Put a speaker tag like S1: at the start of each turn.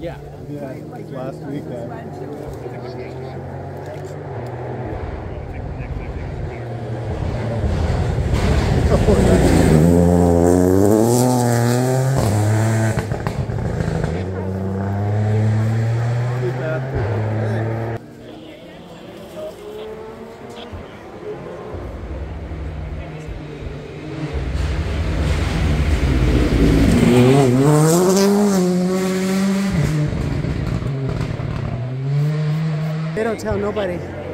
S1: Yeah.
S2: Yeah, it's last weekend. Too uh,
S3: They don't tell nobody.